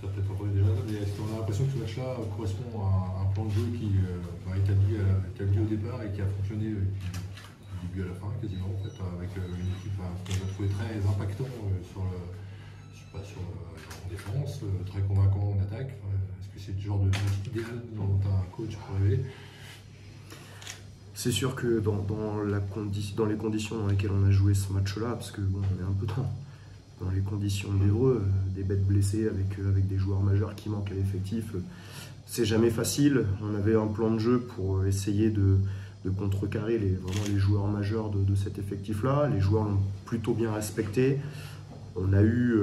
tu est-ce qu'on a l'impression que ce match-là correspond à un plan de jeu qui euh, a établi, établi, au départ et qui a fonctionné du début à la fin quasiment en fait, avec une équipe qu'on a trouvé très impactant sur le, pas, sur, en défense, très convaincant en attaque. Est-ce que c'est le genre de match idéal dont un coach pour rêver? C'est sûr que dans, dans, les conditions dans lesquelles on a joué ce match-là, parce que bon, on est un peu dans, dans les conditions d'hébreu, euh, des bêtes blessées avec, euh, avec des joueurs majeurs qui manquent à l'effectif, euh, c'est jamais facile. On avait un plan de jeu pour essayer de, contrecarrer les, vraiment les joueurs majeurs de, cet effectif-là. Les joueurs l'ont plutôt bien respecté. On a eu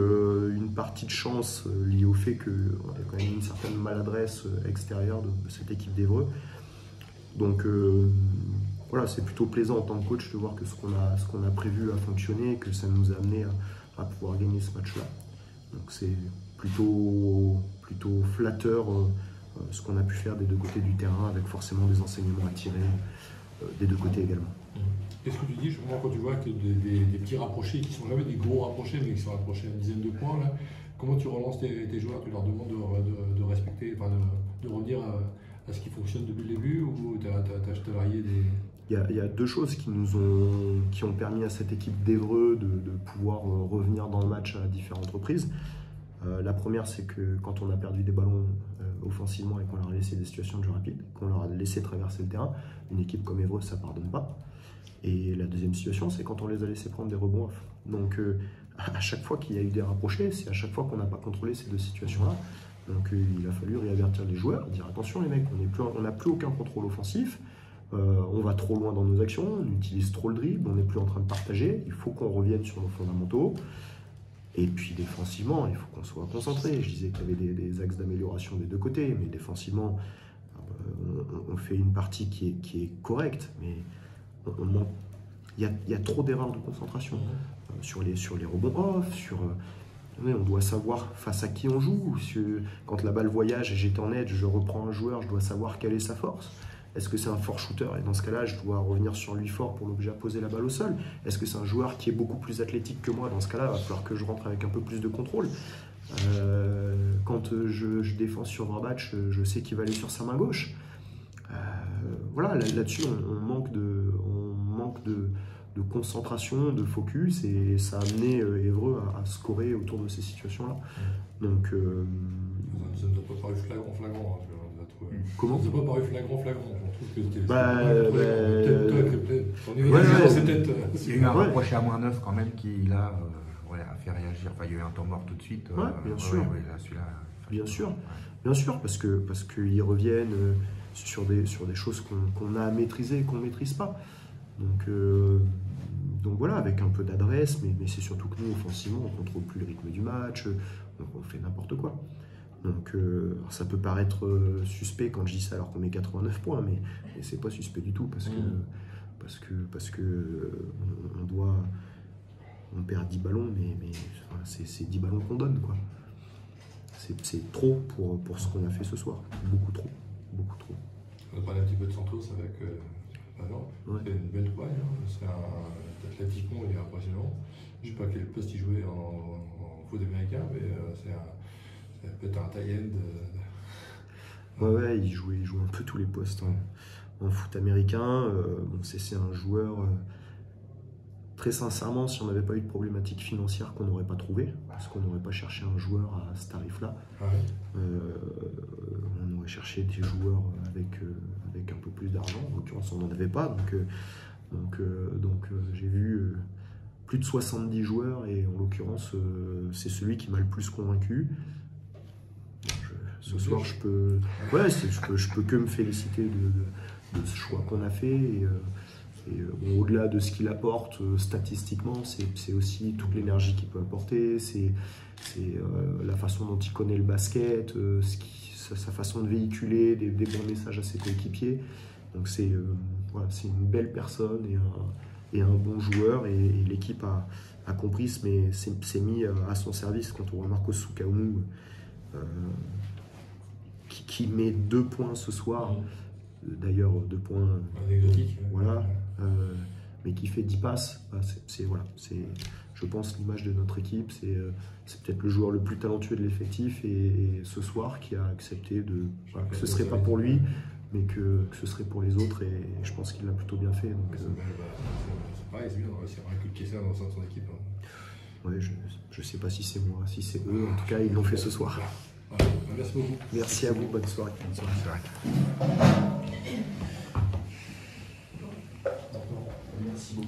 une partie de chance liée au fait y a quand même une certaine maladresse extérieure de, cette équipe d'Evreux. Donc voilà, c'est plutôt plaisant en tant que coach de voir que ce qu'on a, qu'on a prévu a fonctionné et que ça nous a amené à, pouvoir gagner ce match-là. Donc c'est plutôt, plutôt flatteur euh, euh, ce qu'on a pu faire des deux côtés du terrain avec forcément des enseignements à tirer euh, des deux côtés également. Qu'est-ce que tu dis justement quand tu vois que des, petits rapprochés qui sont jamais des gros rapprochés mais qui sont rapprochés à une dizaine de points là, comment tu relances tes, joueurs? Tu leur demandes de, respecter, de, revenir à, ce qui fonctionne depuis le début ou tu as, as, des, il y, a, deux choses qui nous ont, qui ont permis à cette équipe d'Evreux de, pouvoir euh, revenir dans le match à différentes reprises. Euh, la première, c'est que quand on a perdu des ballons euh, offensivement et qu'on leur a laissé des situations de jeu rapide, qu'on leur a laissé traverser le terrain, une équipe comme Evreux, ça ne pardonne pas. Et la deuxième situation, c'est quand on les a laissés prendre des rebonds. Donc, à chaque fois qu'il y a eu des rapprochés, c'est à chaque fois qu'on n'a pas contrôlé ces deux situations-là. Donc, il a fallu réavertir les joueurs, dire attention les mecs, on n'a plus aucun contrôle offensif. Euh, on va trop loin dans nos actions, on utilise trop le dribble, on n'est plus en train de partager, il faut qu'on revienne sur nos fondamentaux. Et puis défensivement, il faut qu'on soit concentré. Je disais qu'il y avait des, axes d'amélioration des deux côtés, mais défensivement, euh, on, fait une partie qui est, correcte, mais il, y a, trop d'erreurs de concentration euh, sur, les, rebonds off, on doit savoir face à qui on joue. Quand la balle voyage et j'étais en aide, je reprends un joueur, je dois savoir quelle est sa force. Est-ce que c'est un fort shooter? Et dans ce cas-là, je dois revenir sur lui fort pour l'objet à poser la balle au sol. Est-ce que c'est un joueur qui est beaucoup plus athlétique que moi? Dans ce cas-là, il va falloir que je rentre avec un peu plus de contrôle. Euh, quand je, défends sur Brabatch, je sais qu'il va aller sur sa main gauche. Euh, voilà, là-dessus, on, manque, de, on manque de, concentration, de focus, et ça a amené euh, Évreux à, scorer autour de ces situations-là. Donc, ça ne doit pas paraître flagrant, flagrant. Hein, Comment Ça n'a pas paru flagrant, flagrant. On trouve que c'était. Bah, peut-être. Il y a eu un reproche à moins 9 quand même qui, là, euh, a fait réagir. Enfin, il y a eu un temps mort tout de suite. Euh, bien sûr. bien sûr. Bien sûr, parce qu'ils parce reviennent euh, sur des, sur des choses qu'on a à maîtriser et qu'on ne maîtrise pas. Donc, donc voilà, avec un peu d'adresse, mais, mais c'est surtout que nous, offensivement, on ne contrôle plus le rythme du match, on fait n'importe quoi. Donc euh, ça peut paraître euh, suspect quand je dis ça alors qu'on met 89 points, mais, c'est pas suspect du tout parce que, mm. parce que, parce que on, doit. On perd 10 ballons, mais, mais c'est 10 ballons qu'on donne. quoi. C'est trop pour, pour ce qu'on a fait ce soir. Beaucoup trop. Beaucoup trop. On va parler un petit peu de Santos avec. Euh, C'est une belle toile. Hein. C'est un athlétiquement, il est impressionnant. Je ne sais pas quel poste il jouait en, en foot américain, mais euh, un peut-être Ouais, ouais, il joue, il joue un peu tous les postes en, foot américain. Euh, bon, c'est un joueur, euh, très sincèrement, si on n'avait pas eu de problématique financière qu'on n'aurait pas trouvé, parce qu'on n'aurait pas cherché un joueur à ce tarif-là, ah euh, on aurait cherché des joueurs avec, avec un peu plus d'argent. En l'occurrence, on n'en avait pas. Donc, donc, donc j'ai vu plus de 70 joueurs et en l'occurrence, c'est celui qui m'a le plus convaincu ce soir, je peux, ouais, je peux, je peux que me féliciter de, ce choix qu'on a fait. Et, euh, euh, au-delà de ce qu'il apporte euh, statistiquement, c'est aussi toute l'énergie qu'il peut apporter, c'est la façon dont il connaît le basket, sa, façon de véhiculer des, bons messages à ses coéquipiers. Donc c'est une belle personne et un, bon joueur et, l'équipe a, compris, mais s'est mis à son service quand on voit Marcos Soukaoumou qui, met deux points ce soir. Euh, d'ailleurs, deux points. Voilà. Euh, mais qui fait 10 passes. Bah, c'est, voilà, c'est, je pense, l'image de notre équipe. C'est c'est peut-être le joueur le plus talentueux de l'effectif et, ce soir qui a accepté de, que ce ne serait pas pour lui, mais que, ce serait pour les autres et je pense qu'il l'a plutôt bien fait. Donc, c'est pareil, c'est bien de réussir à inculquer ça dans son équipe. Hein. Ouais, je ne sais pas si c'est moi, si c'est eux, en tout cas ils l'ont fait ce soir. Merci beaucoup. Merci à vous. Bonne soirée. Bonne soirée. Merci beaucoup.